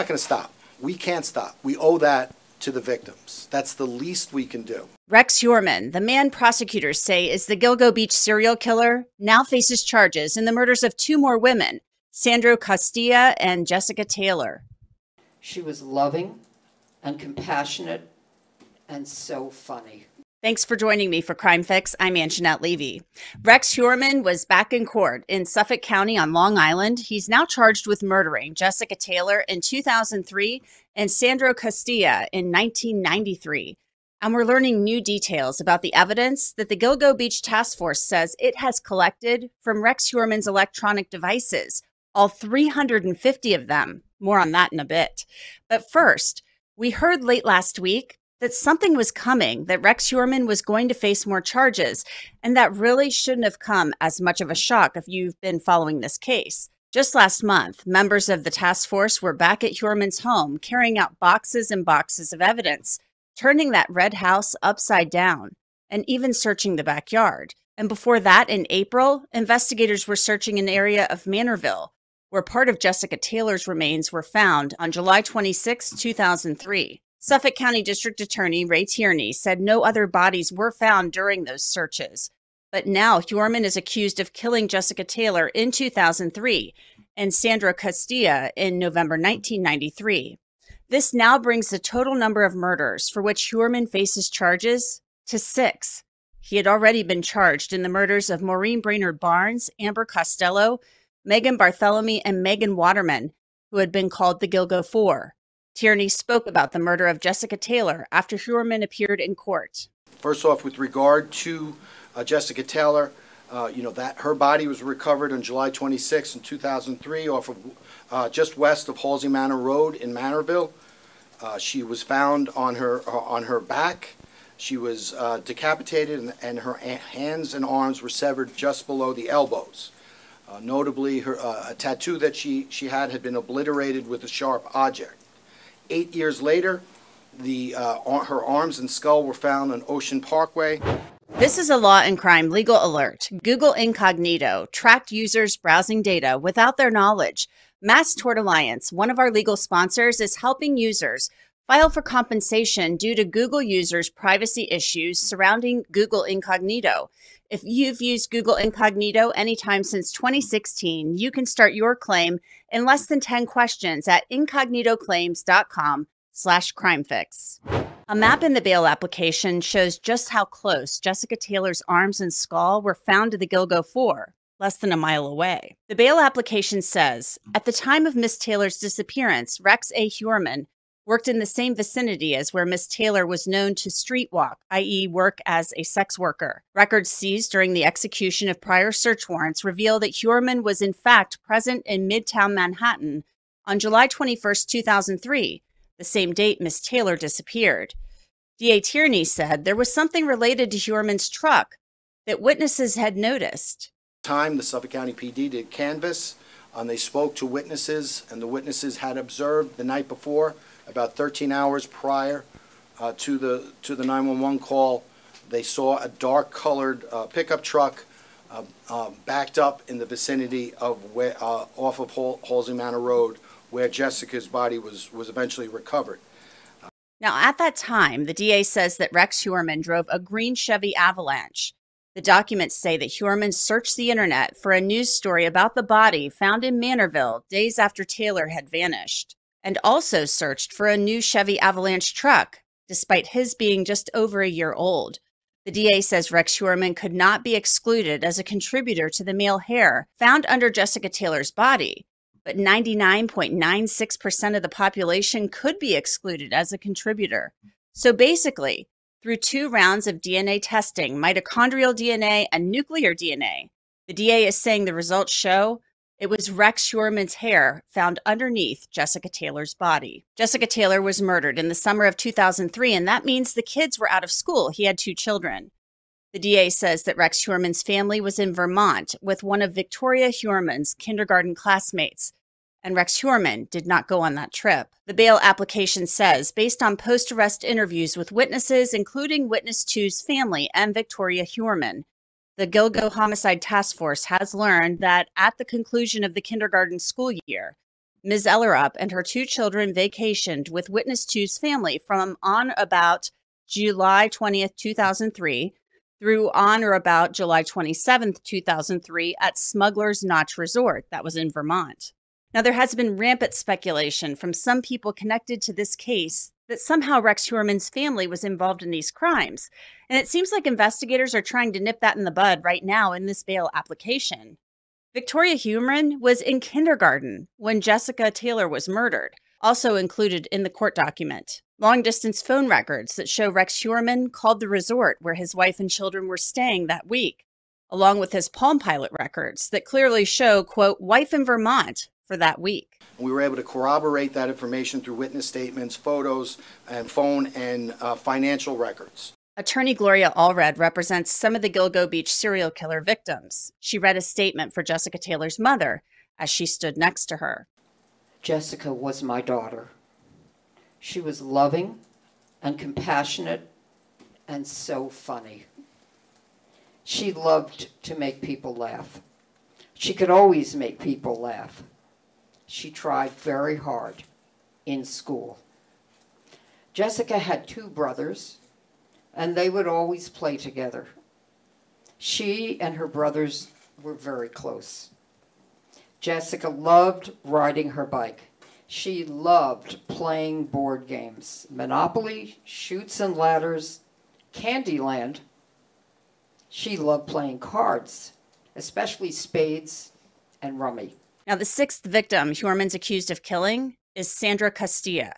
not going to stop. We can't stop. We owe that to the victims. That's the least we can do. Rex Heuermann, the man prosecutors say is the Gilgo Beach serial killer, now faces charges in the murders of two more women, Sandra Costilla and Jessica Taylor. She was loving and compassionate and so funny. Thanks for joining me for Crime Fix. I'm Angenette Levy. Rex Heuermann was back in court in Suffolk County on Long Island. He's now charged with murdering Jessica Taylor in 2003 and Sandro Costilla in 1993. And we're learning new details about the evidence that the Gilgo Beach Task Force says it has collected from Rex Heuermann's electronic devices, all 350 of them. More on that in a bit. But first, we heard late last week that something was coming, that Rex Heuermann was going to face more charges. And that really shouldn't have come as much of a shock if you've been following this case. Just last month, members of the task force were back at Heuermann's home carrying out boxes and boxes of evidence, turning that red house upside down, and even searching the backyard. And before that, in April, investigators were searching an area of Manorville, where part of Jessica Taylor's remains were found on July 26, 2003. Suffolk County District Attorney Ray Tierney said no other bodies were found during those searches. But now Heuermann is accused of killing Jessica Taylor in 2003 and Sandra Costilla in November 1993. This now brings the total number of murders for which Heuermann faces charges to six. He had already been charged in the murders of Maureen Brainerd Barnes, Amber Costello, Megan Barthelemy, and Megan Waterman, who had been called the Gilgo Four. Tierney spoke about the murder of Jessica Taylor after Heuermann appeared in court. First off, with regard to uh, Jessica Taylor, uh, you know that her body was recovered on July 26 in 2003 off of uh, just west of Halsey Manor Road in Manorville. Uh, she was found on her uh, on her back. She was uh, decapitated, and, and, her hands and arms were severed just below the elbows. notably, her a tattoo that she she had had been obliterated with a sharp object. Eight years later, the, uh, her arms and skull were found on Ocean Parkway. This is a law and crime legal alert. Google Incognito tracked users' browsing data without their knowledge. Mass Tort Alliance, one of our legal sponsors, is helping users file for compensation due to Google users' privacy issues surrounding Google Incognito. If you've used Google Incognito anytime since 2016, you can start your claim in less than 10 questions at incognitoclaims.com slash crimefix. A map in the bail application shows just how close Jessica Taylor's arms and skull were found to the Gilgo 4, less than a mile away. The bail application says, at the time of Miss Taylor's disappearance, Rex A. Heuermann worked in the same vicinity as where Miss Taylor was known to streetwalk, i.e., work as a sex worker. Records seized during the execution of prior search warrants reveal that Heuermann was in fact present in Midtown Manhattan on July 21, 2003, the same date Miss Taylor disappeared. D.A. Tierney said there was something related to Heuermann's truck that witnesses had noticed. Time the Suffolk County PD did canvass. Um, they spoke to witnesses, and the witnesses had observed the night before about 13 hours prior uh, to the to the 911 call, they saw a dark-colored uh, pickup truck uh, uh backed up in the vicinity of where, uh, off of Hal- Halsey Manor Road, where Jessica's body was was eventually recovered. Now, at that time, the DA says that Rex Heuermann drove a green Chevy Avalanche. The documents say that Heuermann searched the internet for a news story about the body found in Manorville days after Taylor had vanished and also searched for a new Chevy Avalanche truck, despite his being just over a year old. The DA says Rex Heuermann could not be excluded as a contributor to the male hair found under Jessica Taylor's body, but 99.96% of the population could be excluded as a contributor. So basically, through two rounds of DNA testing, mitochondrial DNA and nuclear DNA, the DA is saying the results show it was Rex Heuermann's hair found underneath Jessica Taylor's body. Jessica Taylor was murdered in the summer of 2003, and that means the kids were out of school. He had two children. The DA says that Rex Heuermann's family was in Vermont with one of Victoria Heuermann's kindergarten classmates, and Rex Heuermann did not go on that trip. The bail application says, based on post arrest interviews with witnesses, including witness two's family and Victoria Heuermann, the Gilgo Homicide Task Force has learned that at the conclusion of the kindergarten school year, Ms. Ellerup and her two children vacationed with Witness 2's family from on about July 20th, 2003 through on or about July 27th, 2003 at Smuggler's Notch Resort, that was in Vermont. Now, there has been rampant speculation from some people connected to this case that somehow Rex Heuermann's family was involved in these crimes. And it seems like investigators are trying to nip that in the bud right now in this bail application. Victoria Heuermann was in kindergarten when Jessica Taylor was murdered, also included in the court document. Long distance phone records that show Rex Heuermann called the resort where his wife and children were staying that week, along with his Palm Pilot records that clearly show, quote, wife in Vermont for that week. We were able to corroborate that information through witness statements, photos, and phone and uh, financial records. Attorney Gloria Allred represents some of the Gilgo Beach serial killer victims. She read a statement for Jessica Taylor's mother as she stood next to her. Jessica was my daughter. She was loving and compassionate and so funny. She loved to make people laugh. She could always make people laugh. She tried very hard in school. Jessica had two brothers and they would always play together. She and her brothers were very close. Jessica loved riding her bike. She loved playing board games Monopoly, Chutes and Ladders, Candyland. She loved playing cards, especially spades and rummy. Now, the sixth victim Heuermann's accused of killing is Sandra Costilla.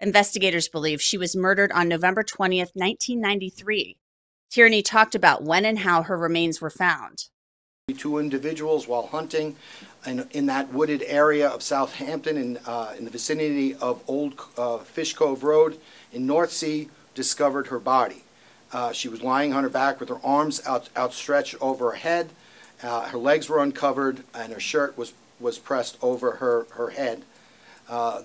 Investigators believe she was murdered on November 20th, 1993. Tierney talked about when and how her remains were found. Two individuals while hunting in, in that wooded area of Southampton in, uh, in the vicinity of Old uh, Fish Cove Road in North Sea discovered her body. Uh, she was lying on her back with her arms out, outstretched over her head. Uh, her legs were uncovered and her shirt was, was pressed over her, her head. Uh,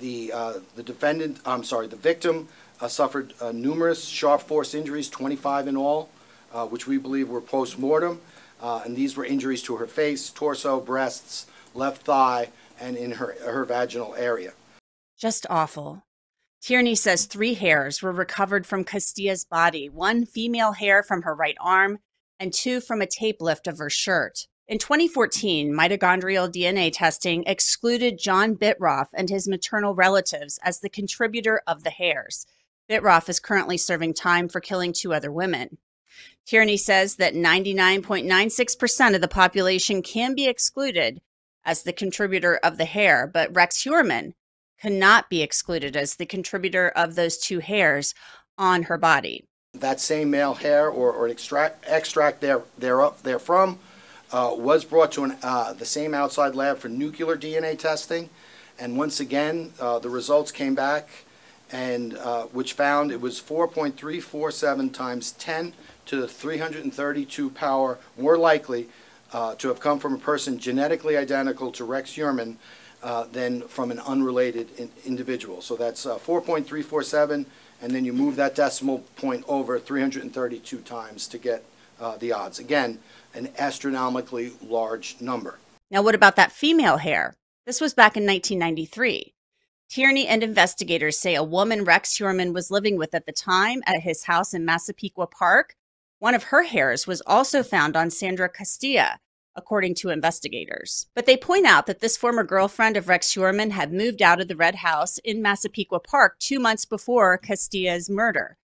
the, uh, the defendant, I'm sorry, the victim uh, suffered uh, numerous sharp force injuries, 25 in all, uh, which we believe were post-mortem. And these were injuries to her face, torso, breasts, left thigh, and in her, her vaginal area. Just awful. Tierney says three hairs were recovered from Costilla's body one female hair from her right arm, and two from a tape lift of her shirt. In 2014, mitochondrial DNA testing excluded John Bittrolff and his maternal relatives as the contributor of the hairs. Bitroff is currently serving time for killing two other women. Tierney says that 99.96% of the population can be excluded as the contributor of the hair, but Rex Heuermann cannot be excluded as the contributor of those two hairs on her body. That same male hair or, or extract, extract there, thereof, therefrom uh, was brought to an, uh, the same outside lab for nuclear DNA testing. And once again, uh, the results came back and uh, which found it was 4.347 times 10 to the 332 power more likely uh, to have come from a person genetically identical to Rex Heuermann uh, than from an unrelated in individual. So that's 4.347 and then you move that decimal point over 332 times to get the odds. Again, an astronomically large number. Now, what about that female hair? This was back in 1993. Tierney and investigators say a woman Rex Heuermann was living with at the time at his house in Massapequa Park. One of her hairs was also found on Sandra Costilla, according to investigators. But they point out that this former girlfriend of Rex Heuermann had moved out of the Red House in Massapequa Park two months before Costilla's murder.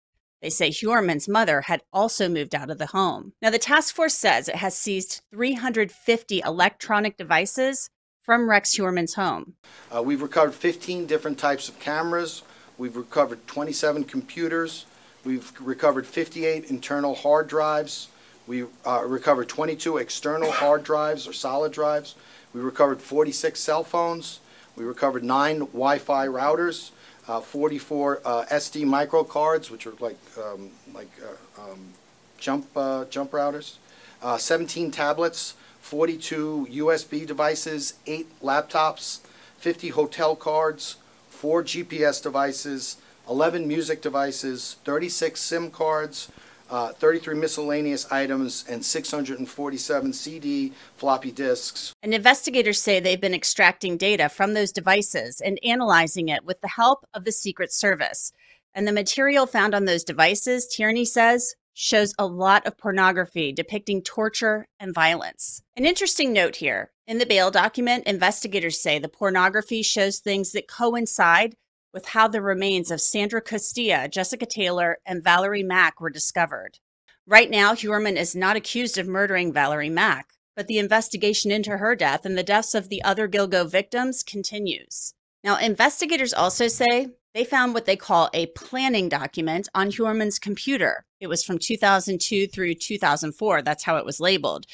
They say Heuermann's mother had also moved out of the home. Now, the task force says it has seized 350 electronic devices from Rex Heuermann's home. Uh, we've recovered 15 different types of cameras. We've recovered 27 computers. We've recovered 58 internal hard drives. We uh, recovered 22 external hard drives or solid drives. We recovered 46 cell phones. We recovered nine Wi-Fi routers uh, 44 uh, SD micro cards, which are like um, like uh, um, jump uh, jump routers, uh, 17 tablets, 42 USB devices, eight laptops, 50 hotel cards, four GPS devices, 11 music devices, 36 SIM cards, uh, 33 miscellaneous items, and 647 CD floppy disks. And investigators say they've been extracting data from those devices and analyzing it with the help of the Secret Service. And the material found on those devices, Tierney says, shows a lot of pornography depicting torture and violence. An interesting note here in the bail document, investigators say the pornography shows things that coincide with how the remains of Sandra Costilla, Jessica Taylor, and Valerie Mack were discovered. Right now, Heuermann is not accused of murdering Valerie Mack, but the investigation into her death and the deaths of the other Gilgo victims continues. Now, investigators also say they found what they call a planning document on Heuermann's computer. It was from 2002 through 2004. That's how it was labeled.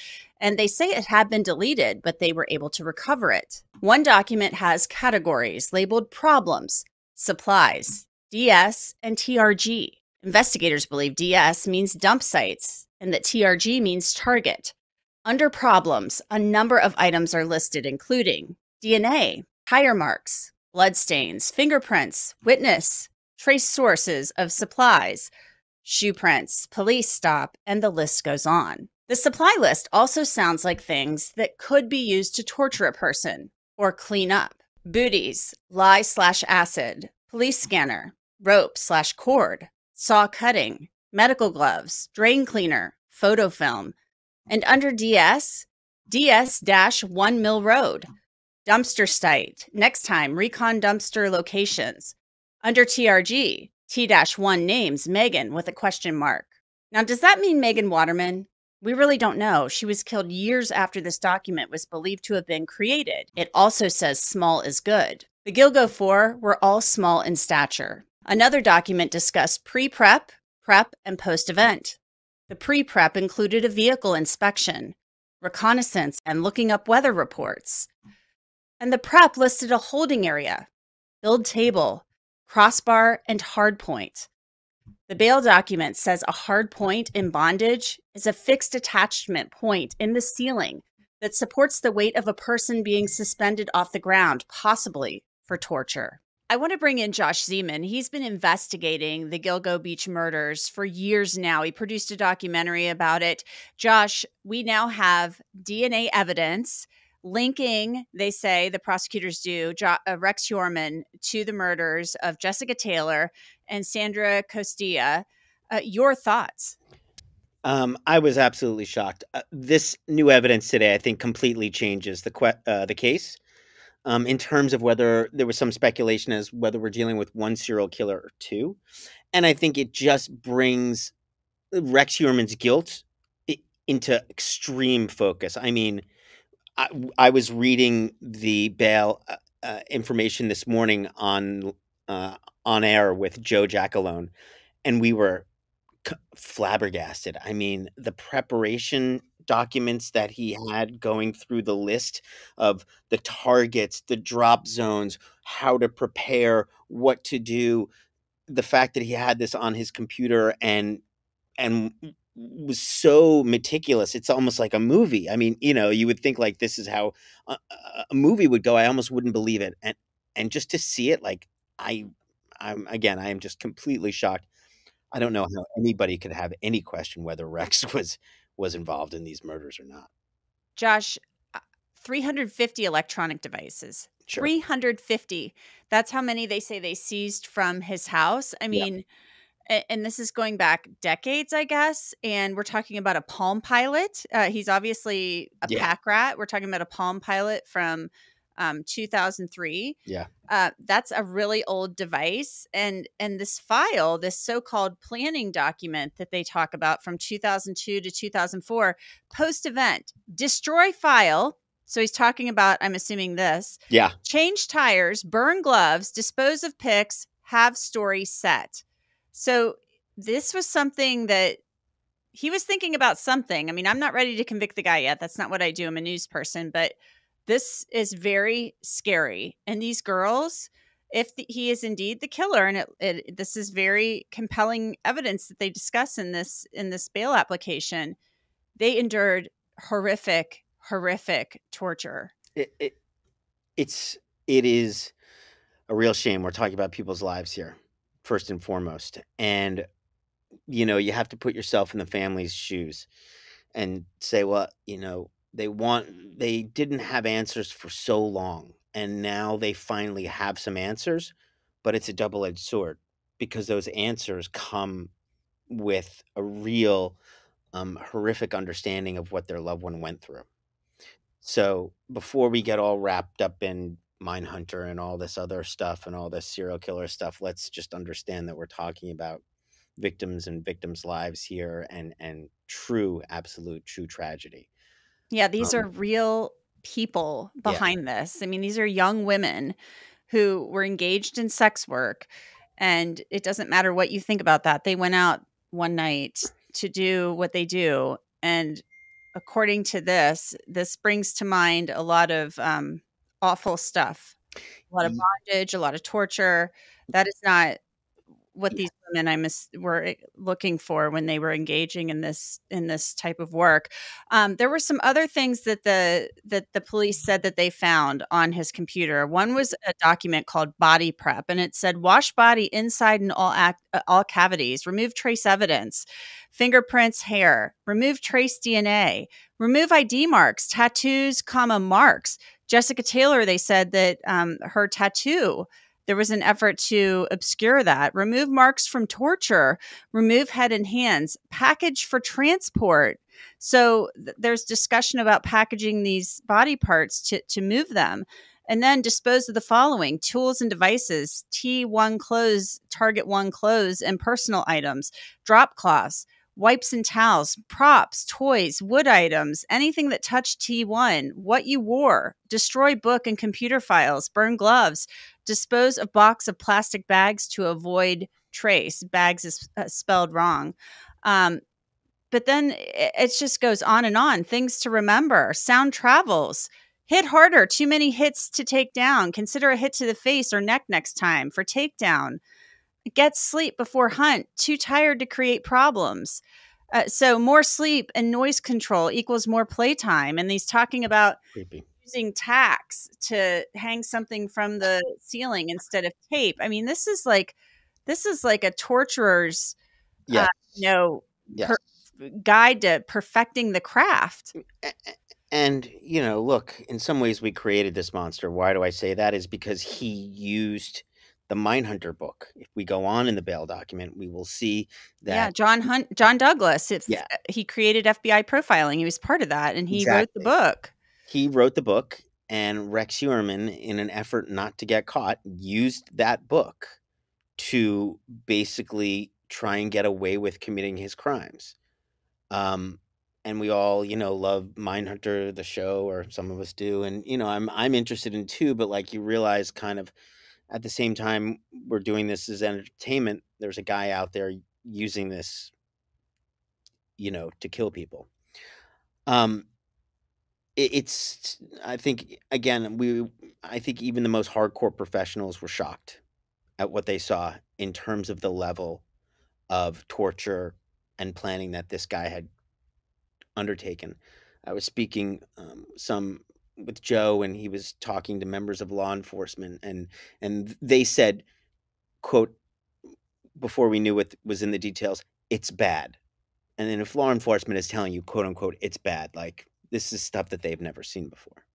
And they say it had been deleted, but they were able to recover it. One document has categories labeled problems, supplies, DS, and TRG. Investigators believe DS means dump sites and that TRG means target. Under problems, a number of items are listed, including DNA, tire marks, bloodstains, fingerprints, witness, trace sources of supplies, shoe prints, police stop, and the list goes on. The supply list also sounds like things that could be used to torture a person or clean up. Booties, lye slash acid, police scanner, rope slash cord, saw cutting, medical gloves, drain cleaner, photo film, and under DS, DS dash one Mill Road, dumpster site, next time, recon dumpster locations. Under TRG, T dash 1 names Megan with a question mark. Now, does that mean Megan Waterman? We really don't know. She was killed years after this document was believed to have been created. It also says small is good. The Gilgo Four were all small in stature. Another document discussed pre prep, prep, and post event. The pre prep included a vehicle inspection, reconnaissance, and looking up weather reports. And the prep listed a holding area, build table, crossbar, and hard point. The bail document says a hard point in bondage is a fixed attachment point in the ceiling that supports the weight of a person being suspended off the ground, possibly for torture. I want to bring in Josh Zeman. He's been investigating the Gilgo Beach murders for years now. He produced a documentary about it. Josh, we now have DNA evidence linking, they say, the prosecutors do, jo- uh, Rex Heuermann to the murders of Jessica Taylor and Sandra Costilla. Uh, your thoughts? Um, I was absolutely shocked. Uh, this new evidence today, I think, completely changes the que- uh, the case. Um, in terms of whether there was some speculation as whether we're dealing with one serial killer or two, and I think it just brings Rex Heuermann's guilt into extreme focus. I mean, I, I was reading the bail uh, uh, information this morning on uh, on air with Joe Giacalone, and we were c- flabbergasted. I mean, the preparation documents that he had going through the list of the targets, the drop zones, how to prepare, what to do. The fact that he had this on his computer and and was so meticulous. It's almost like a movie. I mean, you know, you would think like this is how a, a movie would go. I almost wouldn't believe it, and and just to see it, like I, I'm again, I am just completely shocked. I don't know how anybody could have any question whether Rex was was involved in these murders or not. Josh, uh, 350 electronic devices. Sure. 350. That's how many they say they seized from his house. I mean. Yep and this is going back decades, I guess. And we're talking about a Palm Pilot. Uh, he's obviously a yeah. pack rat. We're talking about a Palm Pilot from um, 2003. Yeah, uh, that's a really old device. And and this file, this so-called planning document that they talk about from 2002 to 2004, post-event, destroy file. So he's talking about, I'm assuming this. Yeah. Change tires, burn gloves, dispose of picks, have story set. So this was something that he was thinking about something. I mean, I'm not ready to convict the guy yet. That's not what I do. I'm a news person, but this is very scary. And these girls, if the, he is indeed the killer, and it, it, this is very compelling evidence that they discuss in this in this bail application, they endured horrific, horrific torture. It, it it's it is a real shame. We're talking about people's lives here first and foremost. And you know, you have to put yourself in the family's shoes and say, well, you know, they want they didn't have answers for so long and now they finally have some answers, but it's a double-edged sword because those answers come with a real um, horrific understanding of what their loved one went through. So before we get all wrapped up in Mindhunter and all this other stuff and all this serial killer stuff, let's just understand that we're talking about victims and victims' lives here and and true, absolute, true tragedy. Yeah, these are Um, real people yeah, behind this. I mean, these are young women who were engaged in sex work, and it doesn't matter what you think about that. They went out one night to do what they do, and according to this, this brings to mind a lot of um, awful stuff, a lot of bondage, a lot of torture. That is not what these women I miss were eh, looking for when they were engaging in this in this type of work. Um, there were some other things that the that the police said that they found on his computer. One was a document called Body Prep, and it said wash body inside and all act, uh, all cavities, remove trace evidence, fingerprints, hair, remove trace DNA, remove ID marks, tattoos, comma marks. Jessica Taylor, they said that um, her tattoo there was an effort to obscure that. Remove marks from torture, remove head and hands, package for transport. So th- there's discussion about packaging these body parts to, to move them. And then dispose of the following tools and devices, T1 clothes, Target 1 clothes, and personal items, drop cloths, wipes and towels, props, toys, wood items, anything that touched T1, what you wore, destroy book and computer files, burn gloves, dispose of box of plastic bags to avoid trace. Bags is uh, spelled wrong. Um, but then it, it just goes on and on. Things to remember sound travels. Hit harder, too many hits to take down. Consider a hit to the face or neck next time for takedown. Get sleep before hunt, too tired to create problems. Uh, so, more sleep and noise control equals more playtime. And he's talking about creepy. using tacks to hang something from the ceiling instead of tape. I mean, this is like this is like a torturer's Yes. you know Yes. per- guide to perfecting the craft. A- And, you know, look, in some ways we created this monster. Why do I say that? Is because he used the Mindhunter book. If we go on in the bail document, we will see that yeah, John Hunt, John Douglas. If Yeah. he created FBI profiling, he was part of that, and he wrote the book. he wrote the book and Rex Heuermann, in an effort not to get caught, used that book to basically try and get away with committing his crimes. Um, and we all, you know, love Mindhunter, the show, or some of us do. And, you know, I'm I'm interested in too, but like you realize kind of at the same time we're doing this as entertainment, there's a guy out there using this, you know, to kill people. Um, it, it's I think again we I think even the most hardcore professionals were shocked at what they saw in terms of the level of torture and planning that this guy had undertaken. I was speaking um, some with Joe and he was talking to members of law enforcement and and they said quote before we knew what was in the details it's bad. And then if law enforcement is telling you quote unquote it's bad like this is stuff that they've never seen before.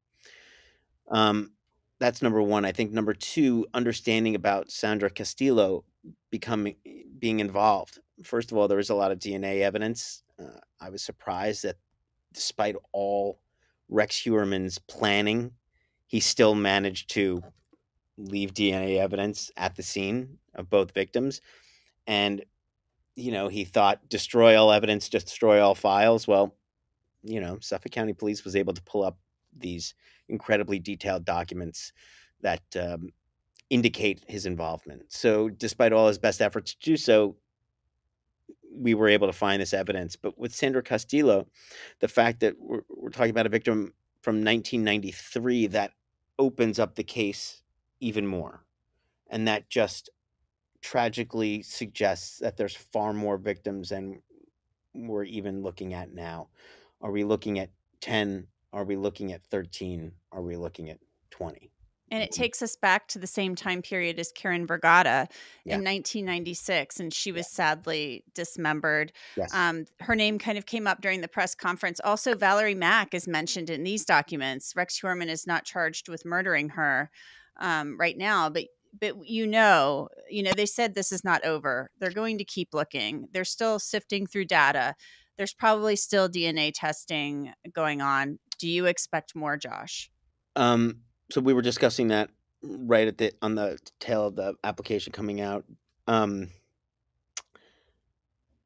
Um that's number one. I think number two understanding about sandra castillo becoming being involved. First of all there was a lot of dna evidence. Uh, i was surprised that despite all rex heuermann's planning he still managed to leave dna evidence at the scene of both victims and you know, he thought destroy all evidence, destroy all files. Well, you know, Suffolk County Police was able to pull up these incredibly detailed documents that um, indicate his involvement. So, despite all his best efforts to do so, we were able to find this evidence. But with Sandra Castillo, the fact that we're, we're talking about a victim from 1993, that opens up the case even more. And that just tragically suggests that there's far more victims than we're even looking at now. Are we looking at 10? Are we looking at 13? Are we looking at 20? And it takes us back to the same time period as Karen Vergata Yeah. in 1996, and she was sadly dismembered. Yes. Um, her name kind of came up during the press conference. Also, Valerie Mack is mentioned in these documents. Rex Heuermann is not charged with murdering her um, right now, but but you know, you know, they said this is not over. They're going to keep looking. They're still sifting through data. There's probably still DNA testing going on. Do you expect more, Josh? Um, so we were discussing that right at the on the tail of the application coming out. Um,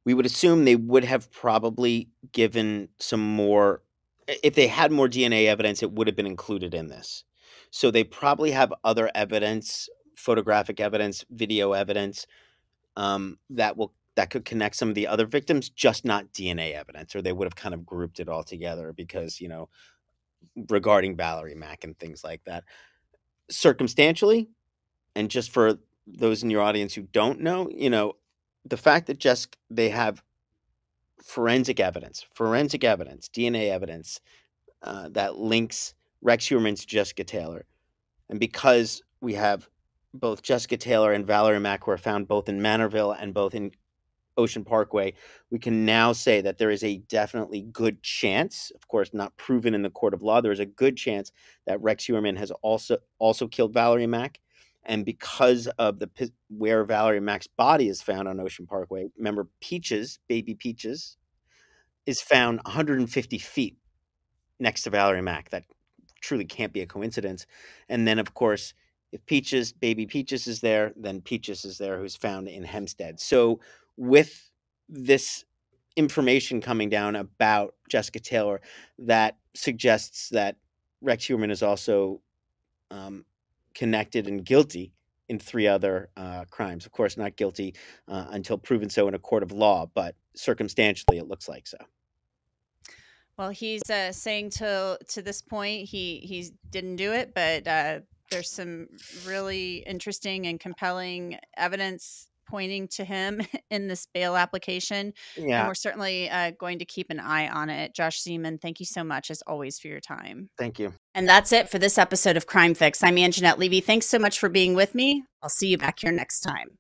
we would assume they would have probably given some more if they had more DNA evidence, it would have been included in this. So they probably have other evidence, photographic evidence, video evidence, um, that will that could connect some of the other victims, just not DNA evidence, or they would have kind of grouped it all together because you know regarding Valerie Mack and things like that. Circumstantially, and just for those in your audience who don't know, you know, the fact that just they have forensic evidence, forensic evidence, DNA evidence uh, that links Rex Heuermann to Jessica Taylor, and because we have both Jessica Taylor and Valerie Mack were found both in Manorville and both in Ocean Parkway, we can now say that there is a definitely good chance, of course, not proven in the court of law, there is a good chance that Rex Heuermann has also also killed Valerie Mack. And because of the where Valerie Mack's body is found on Ocean Parkway, remember Peaches, baby Peaches, is found 150 feet next to Valerie Mack. That truly can't be a coincidence. And then, of course, if Peaches, baby Peaches is there, then Peaches is there, who's found in Hempstead. So, with this information coming down about Jessica Taylor, that suggests that Rex Heuermann is also um, connected and guilty in three other uh, crimes. Of course, not guilty uh, until proven so in a court of law, but circumstantially, it looks like so. Well, he's uh, saying to to this point he he didn't do it, but uh, there's some really interesting and compelling evidence pointing to him in this bail application, and Yeah, we're certainly uh, going to keep an eye on it. Josh Zeman, thank you so much as always for your time. thank you. And that's it for this episode of Crime Fix. I'm Angenette Levy. Thanks so much for being with me. I'll see you back here next time.